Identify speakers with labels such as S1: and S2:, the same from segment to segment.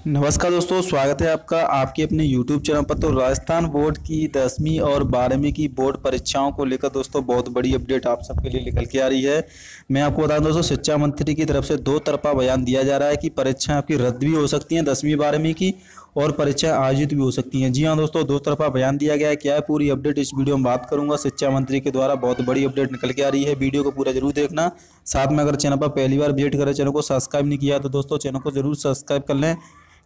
S1: नमस्कार दोस्तों, स्वागत है आपका आपके अपने YouTube चैनल पर। तो राजस्थान बोर्ड की दसवीं और बारहवीं की बोर्ड परीक्षाओं को लेकर दोस्तों, बहुत बड़ी अपडेट आप सबके लिए निकल के आ रही है। मैं आपको बता दूँ दोस्तों, शिक्षा मंत्री की तरफ़ से दो तरफा बयान दिया जा रहा है कि परीक्षाएँ आपकी रद्द भी हो सकती हैं दसवीं, बारहवीं की, और परीक्षाएँ आयोजित भी हो सकती हैं। जी हाँ दोस्तों, दो तरफा बयान दिया गया है। क्या है पूरी अपडेट? इस वीडियो में बात करूँगा। शिक्षा मंत्री के द्वारा बहुत बड़ी अपडेट निकल के आ रही है। वीडियो को पूरा ज़रूर देखना। साथ में अगर चैनल पर पहली बार विज़िट करें चैनल को सब्सक्राइब नहीं किया तो दोस्तों, चैनल को ज़रूर सब्सक्राइब कर लें।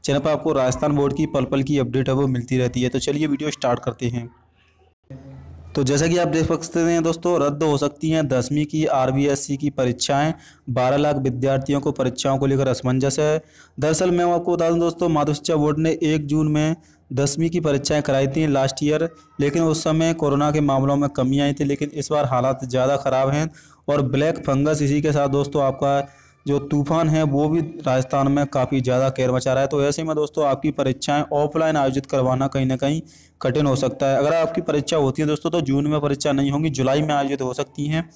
S1: चैनल पर आपको राजस्थान बोर्ड की पल पल की अपडेट है वो मिलती रहती है। तो चलिए वीडियो स्टार्ट करते हैं। तो जैसा कि आप देख सकते हैं दोस्तों, रद्द हो सकती हैं दसवीं की आरबीएससी की परीक्षाएँ। 12 लाख विद्यार्थियों को परीक्षाओं को लेकर असमंजस है। दरअसल मैं आपको बता दूँ दोस्तों माधव शिक्षा बोर्ड ने एक जून में दसवीं की परीक्षाएँ कराई थी लास्ट ईयर लेकिन उस समय कोरोना के मामलों में कमी आई थी, लेकिन इस बार हालात ज़्यादा ख़राब हैं और ब्लैक फंगस इसी के साथ दोस्तों आपका जो तूफ़ान है, वो भी राजस्थान में काफ़ी ज़्यादा केयर मचा रहा है। तो ऐसे में दोस्तों, आपकी परीक्षाएँ ऑफलाइन आयोजित करवाना कहीं ना कहीं कठिन हो सकता है। अगर आपकी परीक्षा होती है दोस्तों तो जून में परीक्षा नहीं होंगी, जुलाई में आयोजित हो सकती हैं।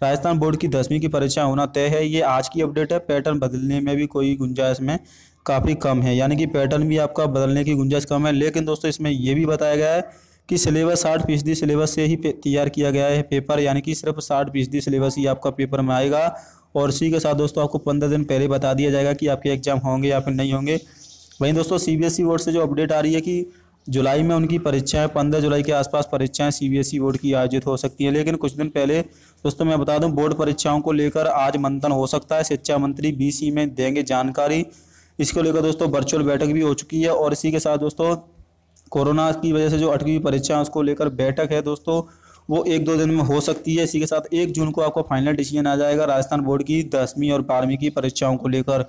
S1: राजस्थान बोर्ड की दसवीं की परीक्षा होना तय है। ये आज की अपडेट है। पैटर्न बदलने में भी कोई गुंजाइश में काफ़ी कम है। यानी कि पैटर्न भी आपका बदलने की गुंजाइश कम है। लेकिन दोस्तों, इसमें ये भी बताया गया है कि सिलेबस साठ फ़ीसदी सिलेबस से ही तैयार किया गया है पेपर, यानी कि सिर्फ़ साठ फ़ीसदी सिलेबस ही आपका पेपर में आएगा। और इसी के साथ दोस्तों, आपको पंद्रह दिन पहले बता दिया जाएगा कि आपके एग्ज़ाम होंगे या फिर नहीं होंगे। वहीं दोस्तों सीबीएसई बोर्ड से जो अपडेट आ रही है कि जुलाई में उनकी परीक्षाएँ, पंद्रह जुलाई के आसपास परीक्षाएँ सीबीएसई बोर्ड की आयोजित हो सकती हैं। लेकिन कुछ दिन पहले दोस्तों, मैं बता दूँ, बोर्ड परीक्षाओं को लेकर आज मंथन हो सकता है। शिक्षा मंत्री बीसी में देंगे जानकारी। इसको लेकर दोस्तों वर्चुअल बैठक भी हो चुकी है और इसी के साथ दोस्तों कोरोना की वजह से जो अटकी हुई परीक्षा उसको लेकर बैठक है दोस्तों। वो एक दो दिन में हो सकती है। इसी के साथ एक जून को आपको फाइनल डिसीज़न आ जाएगा राजस्थान बोर्ड की दसवीं और बारहवीं की परीक्षाओं को लेकर।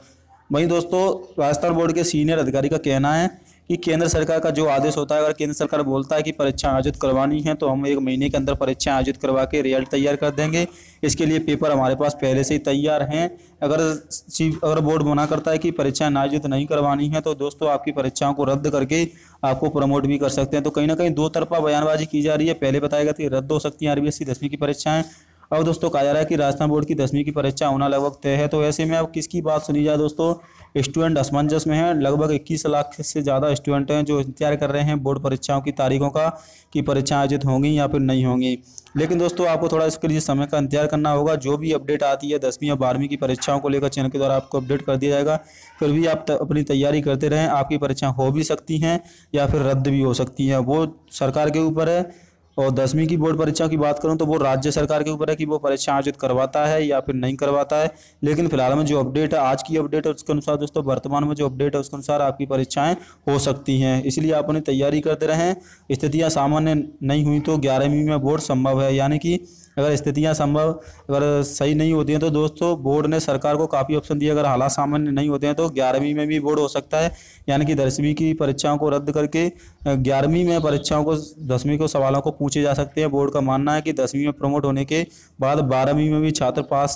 S1: वहीं दोस्तों, राजस्थान बोर्ड के सीनियर अधिकारी का कहना है कि केंद्र सरकार का जो आदेश होता है, अगर केंद्र सरकार बोलता है कि परीक्षा आयोजित करवानी है तो हम एक महीने के अंदर परीक्षा आयोजित करवा के रिज़ल्ट तैयार कर देंगे। इसके लिए पेपर हमारे पास पहले से ही तैयार हैं। अगर अगर बोर्ड मना करता है कि परीक्षाएँ आयोजित नहीं करवानी है तो दोस्तों, आपकी परीक्षाओं को रद्द करके आपको प्रमोट भी कर सकते हैं। तो कहीं ना कहीं दो तरफा बयानबाजी की जा रही है। पहले बताया गया था रद्द हो सकती है आरबीएससी दसवीं की परीक्षाएँ। अब दोस्तों, कहा जा रहा है कि राजस्थान बोर्ड की दसवीं की परीक्षा होना लगभग तय है। तो ऐसे में अब किसकी बात सुनी जाए दोस्तों? स्टूडेंट असमंजस में है। लगभग 21 लाख से ज़्यादा स्टूडेंट हैं जो इंतज़ार कर रहे हैं बोर्ड परीक्षाओं की तारीखों का, कि परीक्षा आयोजित होंगी या फिर नहीं होंगी। लेकिन दोस्तों, आपको थोड़ा इसके लिए समय का इंतज़ार करना होगा। जो भी अपडेट आती है दसवीं या बारहवीं की परीक्षाओं को लेकर, चैनल के द्वारा आपको अपडेट कर दिया जाएगा। फिर भी आप अपनी तैयारी करते रहें। आपकी परीक्षा हो भी सकती हैं या फिर रद्द भी हो सकती हैं। वो सरकार के ऊपर है। और दसवीं की बोर्ड परीक्षा की बात करूँ तो वो राज्य सरकार के ऊपर है कि वो परीक्षा आयोजित करवाता है या फिर नहीं करवाता है। लेकिन फ़िलहाल में जो अपडेट है आज की अपडेट है, उसके अनुसार दोस्तों, वर्तमान में जो अपडेट है, उसके अनुसार आपकी परीक्षाएँ हो सकती हैं। इसलिए आप उन्हें तैयारी करते रहें। स्थितियाँ सामान्य नहीं हुई तो ग्यारहवीं में बोर्ड संभव है। यानी कि अगर स्थितियाँ संभव, अगर सही नहीं होती हैं तो दोस्तों बोर्ड ने सरकार को काफ़ी ऑप्शन दिए। अगर हालात सामान्य नहीं होते हैं तो ग्यारहवीं में भी बोर्ड हो सकता है, यानी कि दसवीं की परीक्षाओं को रद्द करके ग्यारहवीं में परीक्षाओं को, दसवीं को सवालों को पूछे जा सकते हैं। बोर्ड का मानना है कि दसवीं में प्रमोट होने के बाद बारहवीं में भी छात्र पास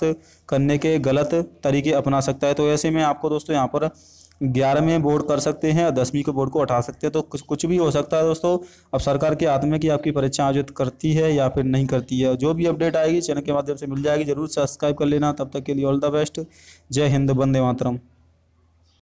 S1: करने के गलत तरीके अपना सकता है। तो ऐसे में आपको दोस्तों यहाँ पर ग्यारह में बोर्ड कर सकते हैं और दसवीं के बोर्ड को उठा सकते हैं। तो कुछ कुछ भी हो सकता है दोस्तों। अब सरकार के हाथ में कि आपकी परीक्षा आयोजित करती है या फिर नहीं करती है, जो भी अपडेट आएगी, चैनल के माध्यम से मिल जाएगी। ज़रूर सब्सक्राइब कर लेना। तब तक के लिए ऑल द बेस्ट। जय हिंद बंदे मातरम।